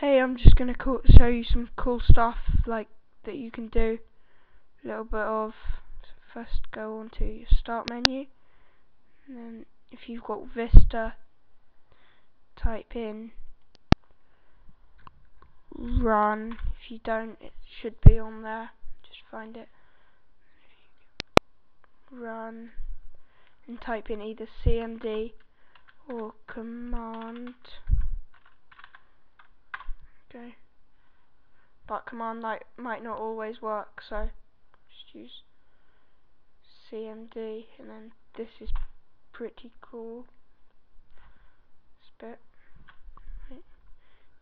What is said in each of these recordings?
Hey, I'm just gonna show you some cool stuff like that you can do. A little bit of. So first, go onto your start menu, and then if you've got Vista, type in run. If you don't, it should be on there. Just find it. Run and type in either CMD or command. Okay. But command like might not always work, so just use CMD and then this is pretty cool. Bit. Right.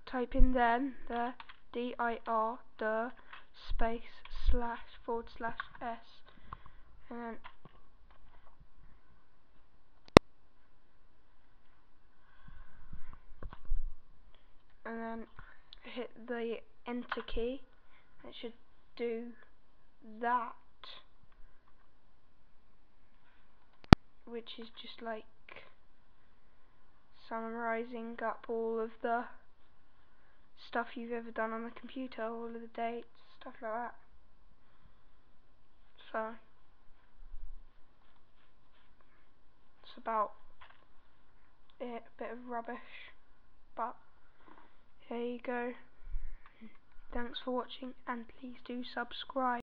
Type in then the D I R the space slash forward slash S and then and then hit the enter key. It should do that, which is just like summarizing up all of the stuff you've ever done on the computer, all of the dates, stuff like that. So, it's about it, a bit of rubbish, but there you go. Thanks for watching and please do subscribe.